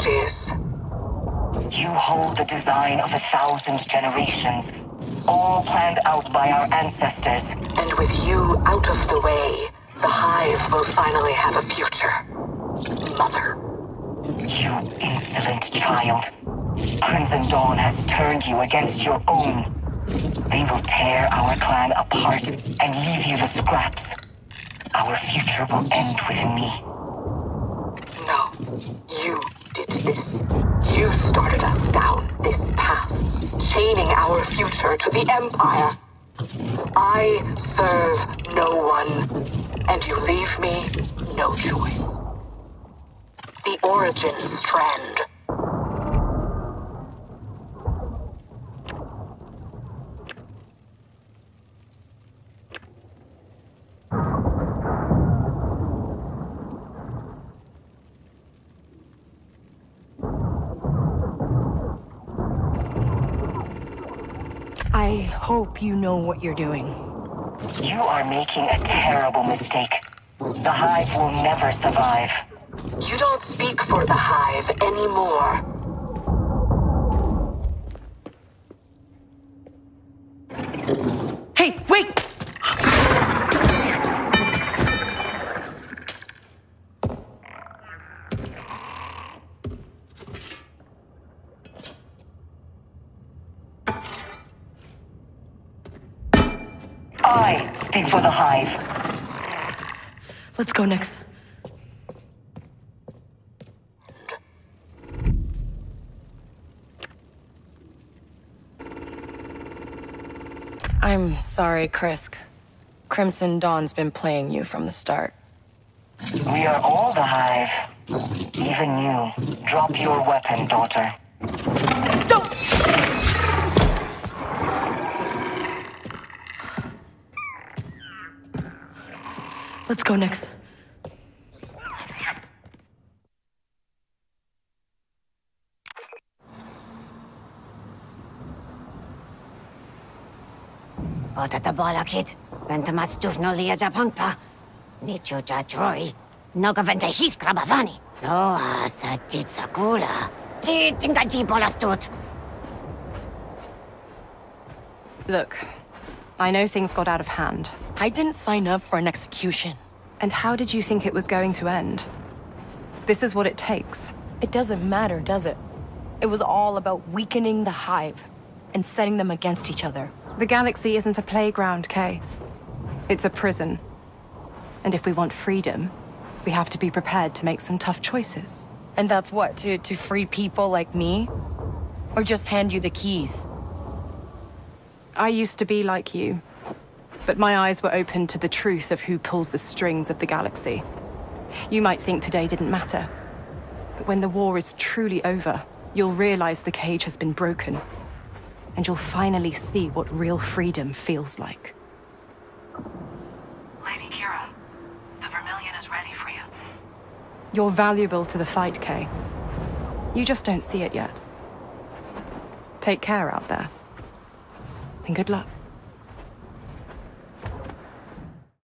it is. You hold the design of a thousand generations, all planned out by our ancestors. And with you out of the way, the Hive will finally have a future. Mother. You insolent child. Crimson Dawn has turned you against your own. They will tear our clan apart and leave you the scraps. Our future will end with me. No, you. You started us down this path, chaining our future to the Empire. I serve no one, and you leave me no choice. The Origin Strand. I hope you know what you're doing. You are making a terrible mistake. The Hive will never survive. You don't speak for the Hive anymore. I speak for the Hive. Let's go next. I'm sorry, Krisk. Crimson Dawn's been playing you from the start. We are all the Hive. Even you. Drop your weapon, daughter. Let's go next. Otata balakit, ventumas tufnolia japangpa. Nichu jatroi, nogavente hiskrabavani. Loa sa titsakula. Chi tingaji bolastut. Look, I know things got out of hand. I didn't sign up for an execution. And how did you think it was going to end? This is what it takes. It doesn't matter, does it? It was all about weakening the Hive and setting them against each other. The galaxy isn't a playground, Kay. It's a prison. And if we want freedom, we have to be prepared to make some tough choices. And that's what, to, to free people like me? Or just hand you the keys? I used to be like you, but my eyes were open to the truth of who pulls the strings of the galaxy. You might think today didn't matter, but when the war is truly over, you'll realize the cage has been broken, and you'll finally see what real freedom feels like. Lady Qi'ra, the Vermilion is ready for you. You're valuable to the fight, Kay. You just don't see it yet. Take care out there. And good luck.